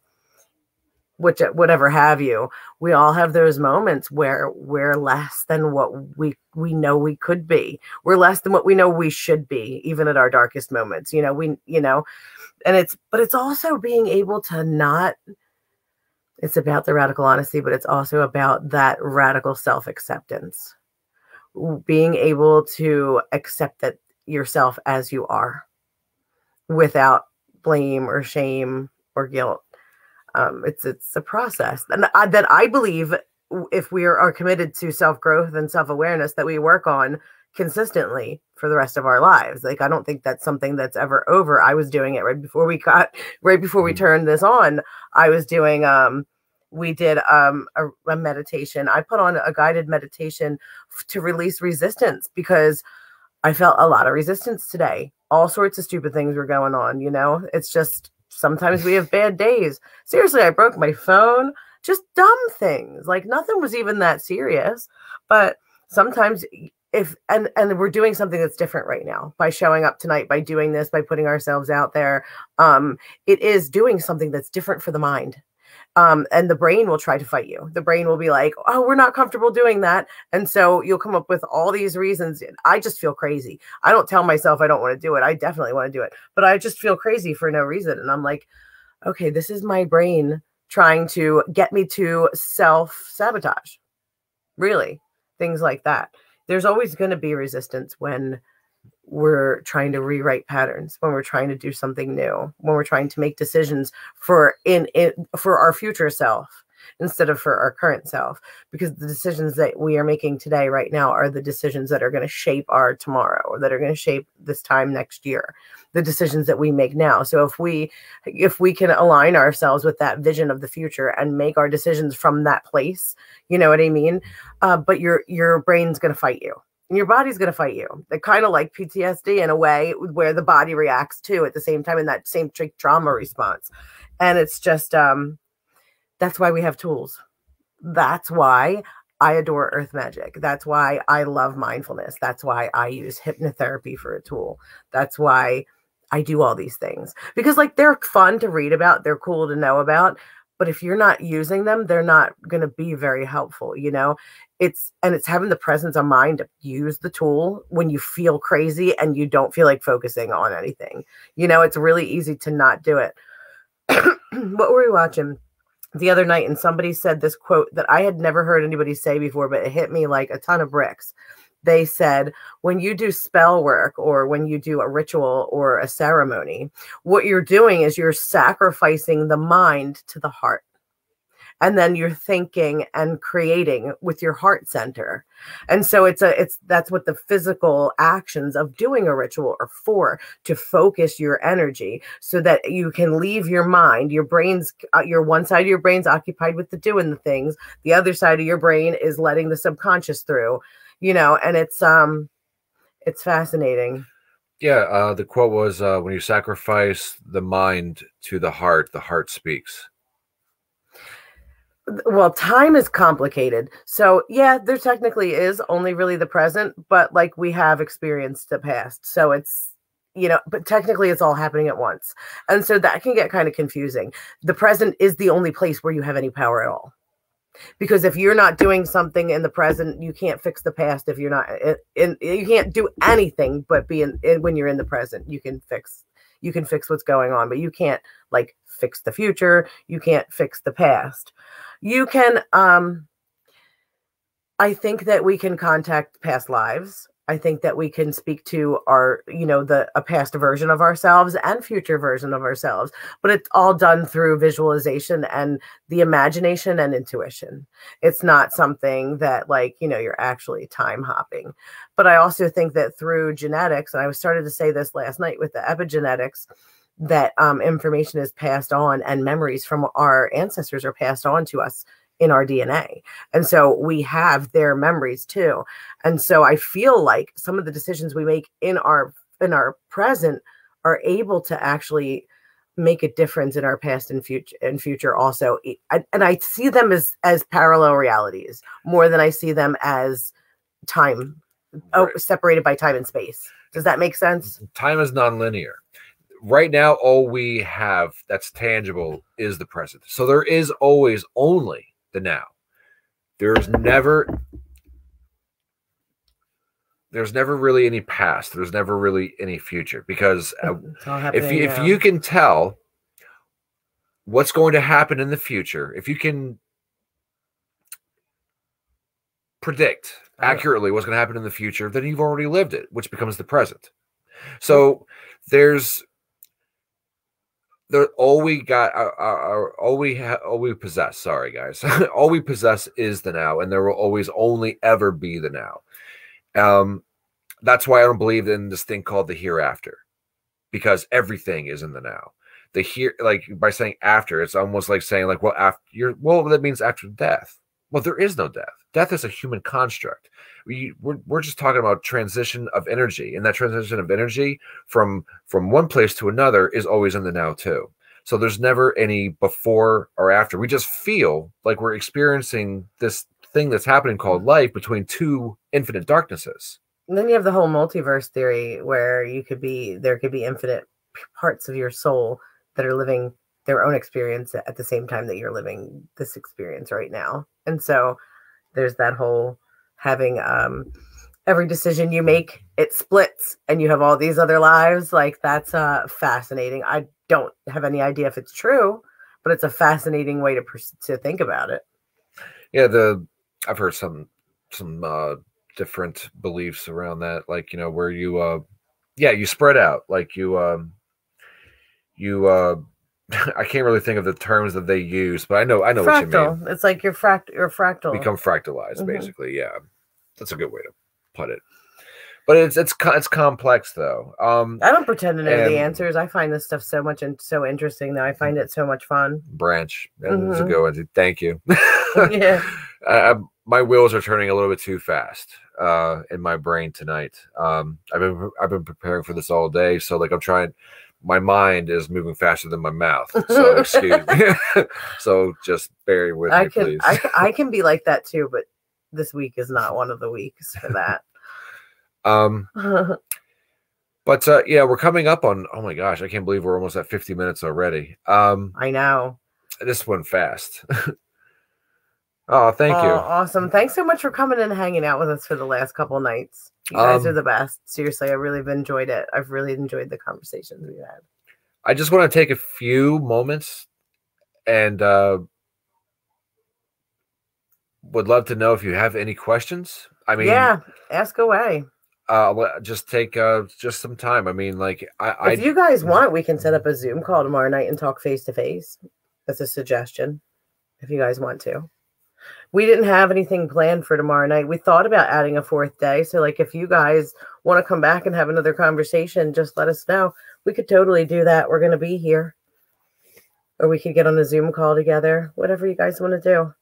Speaker 2: which uh, whatever have you we all have those moments where we're less than what we we know we could be. We're less than what we know we should be even at our darkest moments you know we you know and it's but it's also being able to not it's about the radical honesty but it's also about that radical self-acceptance. Being able to accept that yourself as you are without blame or shame or guilt um, it's it's a process and I, that I believe if we are, are committed to self growth and self awareness that we work on consistently for the rest of our lives. Like I don't think that's something that's ever over. I was doing it right before we got right before we mm. turned this on. I was doing um we did um a, a meditation. I put on a guided meditation to release resistance because I felt a lot of resistance today. All sorts of stupid things were going on, you know. It's just sometimes we have bad days. Seriously, I broke my phone. Just dumb things. Like nothing was even that serious. But sometimes if and and we're doing something that's different right now by showing up tonight by doing this by putting ourselves out there um it is doing something that's different for the mind um, and the brain will try to fight you. The brain will be like, "Oh, we're not comfortable doing that," and so you'll come up with all these reasons. I just feel crazy. I don't tell myself I don't want to do it. I definitely want to do it, but I just feel crazy for no reason. And I'm like, okay, this is my brain trying to get me to self sabotage. Really, things like that. There's always going to be resistance when we're trying to rewrite patterns when we're trying to do something new when we're trying to make decisions for in, in for our future self instead of for our current self because the decisions that we are making today right now are the decisions that are going to shape our tomorrow or that are going to shape this time next year the decisions that we make now. So if we if we can align ourselves with that vision of the future and make our decisions from that place you know what i mean? Uh, but your your brain's going to fight you and your body's going to fight you. They're kind of like PTSD in a way where the body reacts to at the same time in that same trauma response. And it's just, um, that's why we have tools. That's why I adore earth magic. That's why I love mindfulness. That's why I use hypnotherapy for a tool. That's why I do all these things because, like, they're fun to read about, they're cool to know about. But if you're not using them, they're not going to be very helpful. You know, it's and it's having the presence of mind to use the tool when you feel crazy and you don't feel like focusing on anything. You know, it's really easy to not do it. what were we watching the other night? And somebody said this quote that I had never heard anybody say before, but it hit me like a ton of bricks. They said, when you do spell work or when you do a ritual or a ceremony, what you're doing is you're sacrificing the mind to the heart. And then you're thinking and creating with your heart center. And so it's a it's that's what the physical actions of doing a ritual are for to focus your energy so that you can leave your mind your brain's uh, your one side of your brain's occupied with the doing the things the other side of your brain is letting the subconscious through you know and it's um it's fascinating.
Speaker 1: Yeah uh the quote was uh when you sacrifice the mind to the heart the heart speaks.
Speaker 2: Well time is complicated. So yeah there technically is only really the present but like we have experienced the past. So it's you know but technically it's all happening at once. And so that can get kind of confusing. The present is the only place where you have any power at all because if you're not doing something in the present you can't fix the past if you're not in, in you can't do anything but be in, in when you're in the present you can fix you can fix what's going on but you can't like fix the future you can't fix the past. You can um i think that we can contact past lives i think that we can speak to our you know the a past version of ourselves and future version of ourselves but it's all done through visualization and the imagination and intuition. It's not something that like you know you're actually time hopping. But i also think that through genetics and i was started to say this last night with the epigenetics that um, information is passed on and memories from our ancestors are passed on to us in our DNA. And so we have their memories too. And so I feel like some of the decisions we make in our in our present are able to actually make a difference in our past and future and future also I, and i see them as as parallel realities more than i see them as time oh, separated by time and space does that make sense mm-hmm.
Speaker 1: time is nonlinear. Right now, all we have that's tangible is the present. So there is always only the now. There's never there's never really any past. There's never really any future because uh, if you, if you can tell what's going to happen in the future, if you can predict accurately what's going to happen in the future, then you've already lived it, which becomes the present. So there's all we got uh, uh, uh, all we have all we possess sorry guys. All we possess is the now and there will always only ever be the now. Um that's why i don't believe in this thing called the hereafter because everything is in the now. The here like by saying after it's almost like saying like well after you're well that means after death well there is no death. Death is a human construct. We we're, we're just talking about transition of energy and that transition of energy from from one place to another is always in the now too. So there's never any before or after. We just feel like we're experiencing this thing that's happening called life between two infinite darknesses.
Speaker 2: And then you have the whole multiverse theory where you could be there could be infinite parts of your soul that are living their own experience at the same time that you're living this experience right now. And so there's that whole having um every decision you make it splits and you have all these other lives like that's uh fascinating. I don't have any idea if it's true, but it's a fascinating way to to think about it.
Speaker 1: yeah the i've heard some some uh different beliefs around that like you know where you uh yeah you spread out like you um you uh i can't really think of the terms that they use but i know i know what you mean
Speaker 2: fractal. It's like your fract your fractal.
Speaker 1: become fractalized
Speaker 2: Mhm.
Speaker 1: basically yeah that's a good way to put it but it's it's it's complex though um
Speaker 2: I don't pretend to know the answers. I find this stuff so much and so interesting that I find it so much fun.
Speaker 1: branch and it's a good one thank you
Speaker 2: yeah.
Speaker 1: I, I, my wheels are turning a little bit too fast uh in my brain tonight um i've been i've been preparing for this all day so like i'm trying my mind is moving faster than my mouth. So excuse me. So just bear with
Speaker 2: I
Speaker 1: me
Speaker 2: can
Speaker 1: please.
Speaker 2: I, can- I can be like that too, but this week is not one of the weeks for that.
Speaker 1: um but uh yeah we're coming up on oh my gosh i can't believe we're almost at 50 minutes already. Um
Speaker 2: I know.
Speaker 1: this went fast oh thank
Speaker 2: Oh,
Speaker 1: you
Speaker 2: Awesome. Thanks so much for coming and hanging out with us for the last couple nights. You guys are
Speaker 1: Um,
Speaker 2: the best. Seriously, I really have enjoyed it. I've really enjoyed the conversations we've had.
Speaker 1: I just want to take a few moments and uh, would love to know if you have any questions. I mean,
Speaker 2: yeah, ask away.
Speaker 1: uh, just take uh, just some time. I mean, like I, I
Speaker 2: if you guys want, we can set up a Zoom call tomorrow night and talk face to face. That's a suggestion. If you guys want to. We didn't have anything planned for tomorrow night. We thought about adding a fourth day. So, like, if you guys want to come back and have another conversation, just let us know. We could totally do that. We're going to be here. Or we could get on a Zoom call together, whatever you guys want to do.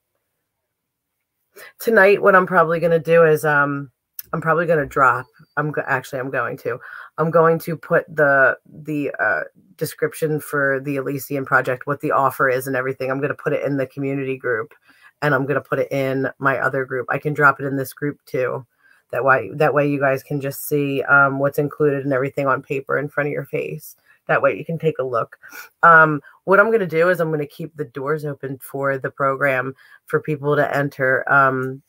Speaker 2: Tonight, what I'm probably going to do is um, I'm probably going to drop. I'm actually, I'm going to. I'm going to put the the uh, description for the Elysian project, what the offer is, and everything. I'm going to put it in the community group, and I'm going to put it in my other group. I can drop it in this group too. That way, that way you guys can just see um, what's included and everything on paper in front of your face. That way you can take a look. Um, what I'm going to do is I'm going to keep the doors open for the program for people to enter. Um,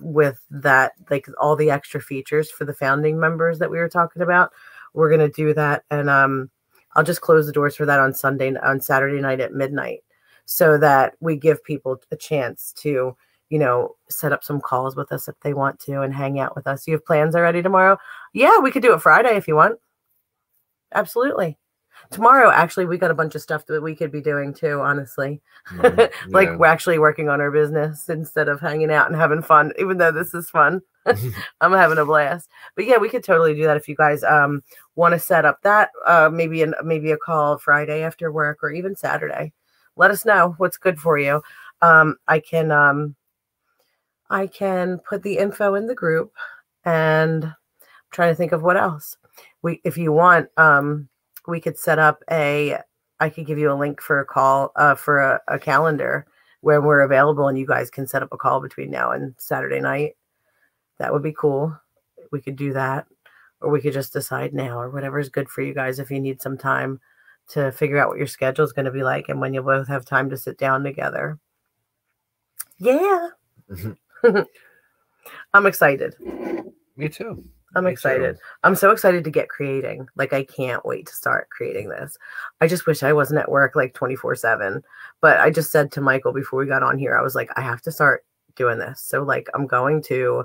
Speaker 2: with that like all the extra features for the founding members that we were talking about we're going to do that and um i'll just close the doors for that on sunday on saturday night at midnight so that we give people a chance to you know set up some calls with us if they want to and hang out with us. You have plans already tomorrow? Yeah we could do it friday if you want. Absolutely. Tomorrow actually we got a bunch of stuff that we could be doing too honestly.
Speaker 1: Mhm,
Speaker 2: like
Speaker 1: yeah.
Speaker 2: we're actually working on our business instead of hanging out and having fun even though this is fun. I'm having a blast. But yeah we could totally do that if you guys um want to set up that uh maybe an maybe a call friday after work or even saturday let us know what's good for you um i can um i can put the info in the group and I'm trying to think of what else we if you want um we could set up a I could give you a link for a call uh for a, a calendar where we're available and you guys can set up a call between now and Saturday night. That would be cool. We could do that. Or we could just decide now or whatever is good for you guys if you need some time to figure out what your schedule is going to be like and when you'll both have time to sit down together. Yeah.
Speaker 1: Mhm.
Speaker 2: I'm excited.
Speaker 1: Me too.
Speaker 2: I'm
Speaker 1: Me too.
Speaker 2: excited. I'm so excited to get creating. Like I can't wait to start creating this. I just wish I wasn't at work like 24/7. But I just said to Michael before we got on here, I was like I have to start doing this. So like I'm going to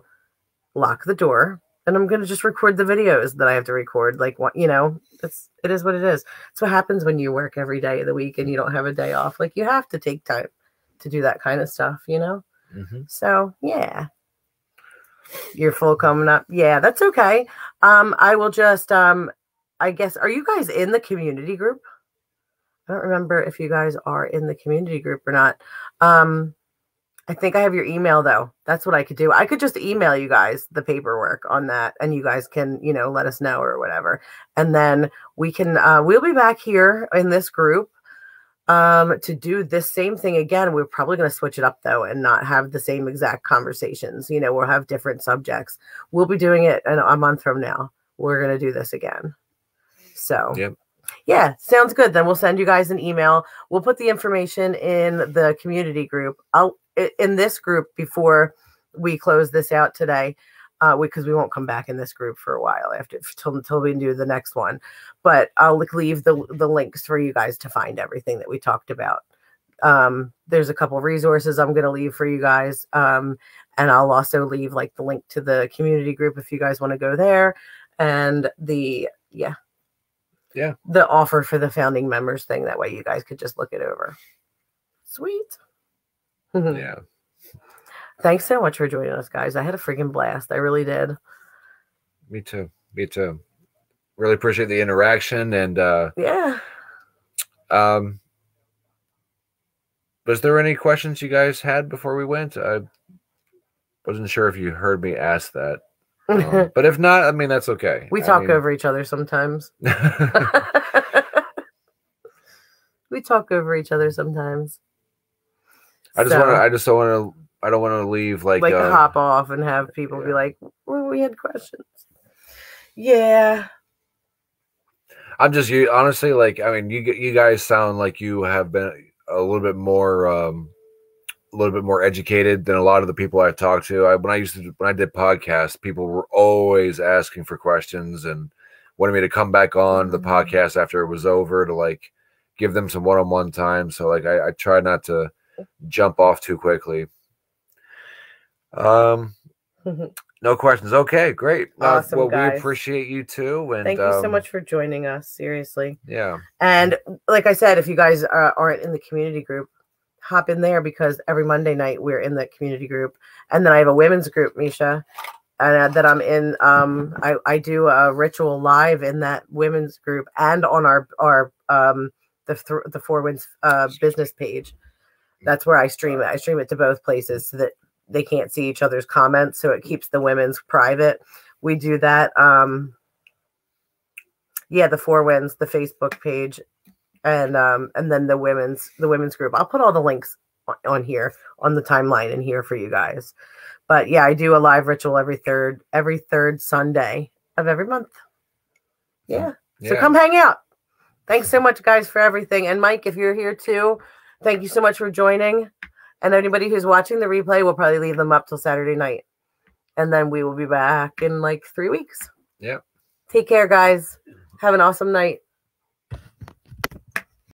Speaker 2: lock the door and I'm going to just record the videos that I have to record like what, you know, it's it is what it is. It's what happens when you work every day of the week and you don't have a day off. Like you have to take time to do that kind of stuff, you know?
Speaker 1: Mhm.
Speaker 2: So yeah. You're full coming up. Yeah, that's okay. Um, I will just um I guess are you guys in the community group? I don't remember if you guys are in the community group or not. Um I think I have your email though. That's what I could do. I could just email you guys the paperwork on that and you guys can, you know, let us know or whatever. And then we can uh we'll be back here in this group um to do this same thing again we're probably going to switch it up though and not have the same exact conversations you know we'll have different subjects we'll be doing it a month from now we're going to do this again so
Speaker 1: Yep.
Speaker 2: Yeah sounds good. Then we'll send you guys an email. We'll put the information in the community group. I'll in this group before we close this out today uh because we won't come back in this group for a while after until we do the next one. But I'll leave the the links for you guys to find everything that we talked about. Um, there's a couple resources I'm gonna leave for you guys, um, and I'll also leave like the link to the community group if you guys want to go there, and the yeah,
Speaker 1: Yeah.
Speaker 2: the offer for the founding members thing. That way you guys could just look it over. Sweet.
Speaker 1: Yeah.
Speaker 2: Thanks so much for joining us, guys. I had a freaking blast. I really did.
Speaker 1: Me too. Me too. Really appreciate the interaction and uh
Speaker 2: Yeah.
Speaker 1: um was there any questions you guys had before we went? I wasn't sure if you heard me ask that. Um, but if not, I mean that's okay.
Speaker 2: we
Speaker 1: I
Speaker 2: talk
Speaker 1: mean-
Speaker 2: over each other sometimes. we talk over each other sometimes.
Speaker 1: I just
Speaker 2: So,
Speaker 1: want to. I just don't want to. I don't want to leave like,
Speaker 2: like
Speaker 1: uh,
Speaker 2: hop off and have people be like, "Well, we had questions." Yeah,
Speaker 1: I'm just you. Honestly, like I mean, you you guys sound like you have been a little bit more, um, a little bit more educated than a lot of the people I've talked to. I when I used to when I did podcasts, people were always asking for questions and wanted me to come back on the
Speaker 2: Mhm.
Speaker 1: podcast after it was over to like give them some one-on-one time. So like I, I try not to jump off too quickly. Um, no questions. Okay, great. Uh,
Speaker 2: Awesome,
Speaker 1: well,
Speaker 2: guys.
Speaker 1: we appreciate you too. And
Speaker 2: thank you so
Speaker 1: um,
Speaker 2: much for joining us. Seriously,
Speaker 1: Yeah.
Speaker 2: and like I said, if you guys uh, aren't in the community group, hop in there because every Monday night we're in the community group, and then I have a women's group, Misha. Uh, that I'm in. Um, I, I do a ritual live in that women's group and on our our um the th- the Four Winds uh, business page. That's where I stream it. I stream it to both places so that they can't see each other's comments, so it keeps the women's private. We do that. Um, yeah, the Four Winds, the Facebook page, and um, and then the women's the women's group. I'll put all the links on, here on the timeline in here for you guys. But yeah, I do a live ritual every third every third Sunday of every month. Yeah. So come hang out. Thanks so much, guys, for everything. And Mike, if you're here too, thank you so much for joining. And anybody who's watching the replay, we'll probably leave them up till Saturday night. And then we will be back in like three weeks.
Speaker 1: Yeah.
Speaker 2: Take care, guys. Have an awesome night.